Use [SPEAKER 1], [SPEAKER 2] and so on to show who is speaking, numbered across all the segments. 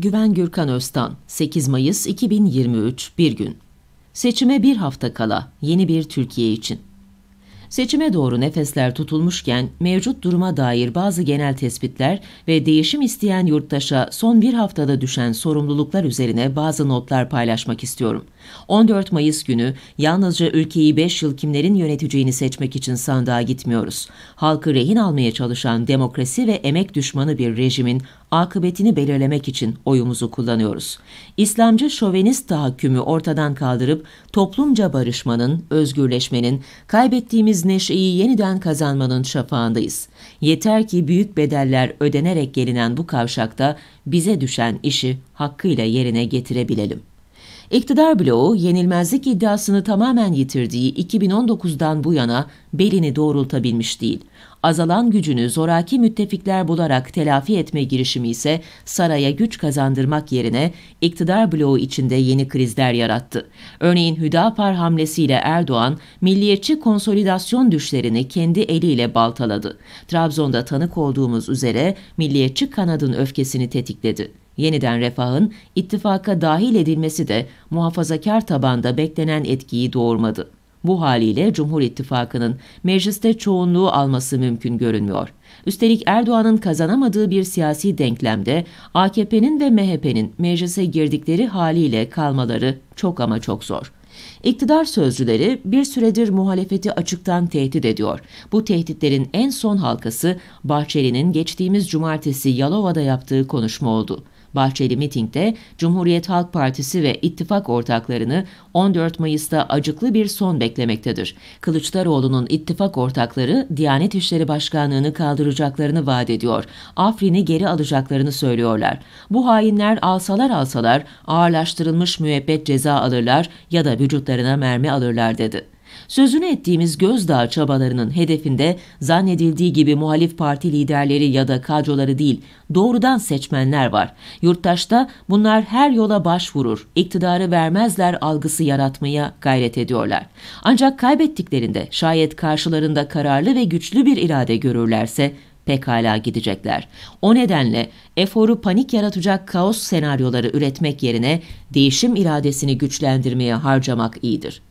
[SPEAKER 1] Güven Gürkan Öztan 8 Mayıs 2023 Bir gün Seçime bir hafta kala yeni bir Türkiye için Seçime doğru nefesler tutulmuşken mevcut duruma dair bazı genel tespitler ve değişim isteyen yurttaşa son bir haftada düşen sorumluluklar üzerine bazı notlar paylaşmak istiyorum. 14 Mayıs günü yalnızca ülkeyi 5 yıl kimlerin yöneteceğini seçmek için sandığa gitmiyoruz. Halkı rehin almaya çalışan demokrasi ve emek düşmanı bir rejimin akıbetini belirlemek için oyumuzu kullanıyoruz. İslamcı şovenist tahakkümü ortadan kaldırıp toplumca barışmanın, özgürleşmenin, kaybettiğimiz neşeyi yeniden kazanmanın şafağındayız. Yeter ki büyük bedeller ödenerek gelinen bu kavşakta bize düşen işi hakkıyla yerine getirebilelim. İktidar bloğu yenilmezlik iddiasını tamamen yitirdiği 2019'dan bu yana belini doğrultabilmiş değil. Azalan gücünü zoraki müttefikler bularak telafi etme girişimi ise saraya güç kazandırmak yerine iktidar bloğu içinde yeni krizler yarattı. Örneğin Hüdapar hamlesiyle Erdoğan, milliyetçi konsolidasyon düşlerini kendi eliyle baltaladı. Trabzon'da tanık olduğumuz üzere milliyetçi kanadın öfkesini tetikledi. Yeniden refahın ittifaka dahil edilmesi de muhafazakar tabanda beklenen etkiyi doğurmadı. Bu haliyle Cumhur İttifakı'nın mecliste çoğunluğu alması mümkün görünmüyor. Üstelik Erdoğan'ın kazanamadığı bir siyasi denklemde AKP'nin ve MHP'nin meclise girdikleri haliyle kalmaları çok ama çok zor. İktidar sözcüleri bir süredir muhalefeti açıktan tehdit ediyor. Bu tehditlerin en son halkası Bahçeli'nin geçtiğimiz cumartesi Yalova'da yaptığı konuşma oldu. Bahçeli mitingde Cumhuriyet Halk Partisi ve ittifak ortaklarını 14 Mayıs'ta acıklı bir son beklemektedir. Kılıçdaroğlu'nun ittifak ortakları Diyanet İşleri Başkanlığı'nı kaldıracaklarını vaat ediyor. Afrin'i geri alacaklarını söylüyorlar. Bu hainler alsalar alsalar ağırlaştırılmış müebbet ceza alırlar ya da vücutlarına mermi alırlar dedi. Sözünü ettiğimiz gözdağı çabalarının hedefinde zannedildiği gibi muhalif parti liderleri ya da kadroları değil, doğrudan seçmenler var. Yurttaşta bunlar her yola başvurur, iktidarı vermezler algısı yaratmaya gayret ediyorlar. Ancak kaybettiklerinde şayet karşılarında kararlı ve güçlü bir irade görürlerse pekala gidecekler. O nedenle eforu panik yaratacak kaos senaryoları üretmek yerine değişim iradesini güçlendirmeye harcamak iyidir.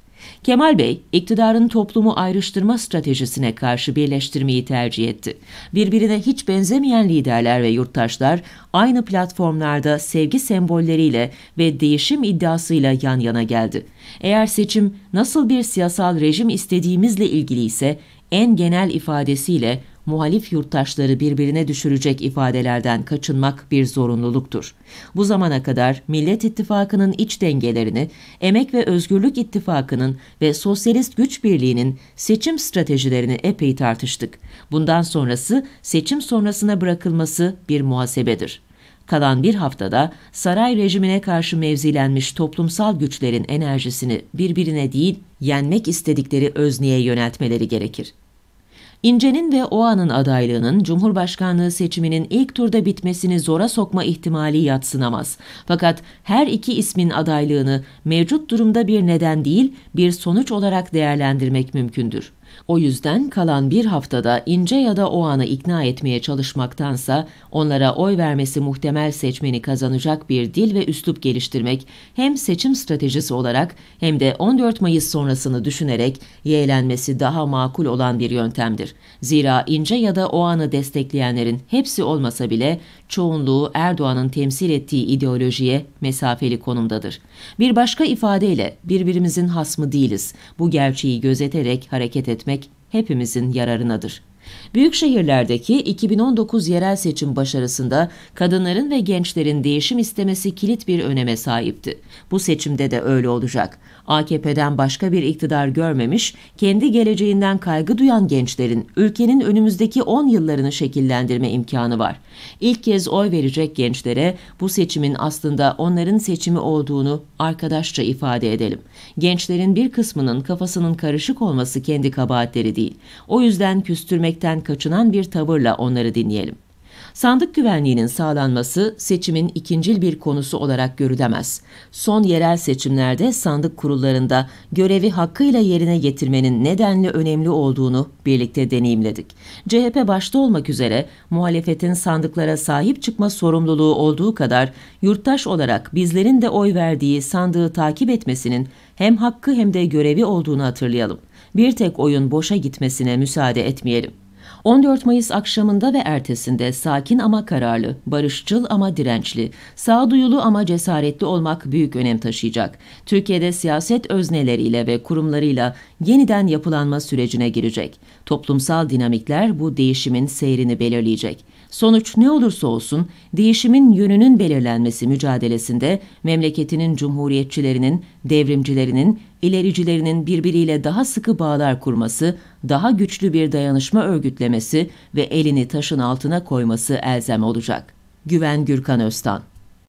[SPEAKER 1] Kemal Bey, iktidarın toplumu ayrıştırma stratejisine karşı birleştirmeyi tercih etti. Birbirine hiç benzemeyen liderler ve yurttaşlar aynı platformlarda sevgi sembolleriyle ve değişim iddiasıyla yan yana geldi. Eğer seçim nasıl bir siyasal rejim istediğimizle ilgili ise en genel ifadesiyle muhalif yurttaşları birbirine düşürecek ifadelerden kaçınmak bir zorunluluktur. Bu zamana kadar Millet İttifakı'nın iç dengelerini, Emek ve Özgürlük İttifakı'nın ve Sosyalist Güç Birliği'nin seçim stratejilerini epey tartıştık. Bundan sonrası seçim sonrasına bırakılması bir muhasebedir. Kalan bir haftada saray rejimine karşı mevzilenmiş toplumsal güçlerin enerjisini birbirine değil, yenmek istedikleri özneye yöneltmeleri gerekir. İnce'nin ve Oğan'ın adaylığının Cumhurbaşkanlığı seçiminin ilk turda bitmesini zora sokma ihtimali yatsınamaz. Fakat her iki ismin adaylığını mevcut durumda bir neden değil, bir sonuç olarak değerlendirmek mümkündür. O yüzden kalan bir haftada ince ya da o anı ikna etmeye çalışmaktansa onlara oy vermesi muhtemel seçmeni kazanacak bir dil ve üslup geliştirmek hem seçim stratejisi olarak hem de 14 Mayıs sonrasını düşünerek yeğlenmesi daha makul olan bir yöntemdir. Zira ince ya da o anı destekleyenlerin hepsi olmasa bile çoğunluğu Erdoğan'ın temsil ettiği ideolojiye mesafeli konumdadır. Bir başka ifadeyle birbirimizin hasmı değiliz. Bu gerçeği gözeterek hareket etmek hepimizin yararınadır. Büyük şehirlerdeki 2019 yerel seçim başarısında kadınların ve gençlerin değişim istemesi kilit bir öneme sahipti. Bu seçimde de öyle olacak. AKP'den başka bir iktidar görmemiş, kendi geleceğinden kaygı duyan gençlerin ülkenin önümüzdeki 10 yıllarını şekillendirme imkanı var. İlk kez oy verecek gençlere bu seçimin aslında onların seçimi olduğunu arkadaşça ifade edelim. Gençlerin bir kısmının kafasının karışık olması kendi kabahatleri değil. O yüzden küstürmekten kaçınan bir tavırla onları dinleyelim. Sandık güvenliğinin sağlanması seçimin ikincil bir konusu olarak görülemez. Son yerel seçimlerde sandık kurullarında görevi hakkıyla yerine getirmenin nedenli önemli olduğunu birlikte deneyimledik. CHP başta olmak üzere muhalefetin sandıklara sahip çıkma sorumluluğu olduğu kadar yurttaş olarak bizlerin de oy verdiği sandığı takip etmesinin hem hakkı hem de görevi olduğunu hatırlayalım. Bir tek oyun boşa gitmesine müsaade etmeyelim. 14 Mayıs akşamında ve ertesinde sakin ama kararlı, barışçıl ama dirençli, sağduyulu ama cesaretli olmak büyük önem taşıyacak. Türkiye'de siyaset özneleriyle ve kurumlarıyla yeniden yapılanma sürecine girecek. Toplumsal dinamikler bu değişimin seyrini belirleyecek. Sonuç ne olursa olsun değişimin yönünün belirlenmesi mücadelesinde memleketinin cumhuriyetçilerinin, devrimcilerinin, ilericilerinin birbiriyle daha sıkı bağlar kurması, daha güçlü bir dayanışma örgütlemesi ve elini taşın altına koyması elzem olacak. Güven Gürkan Öztan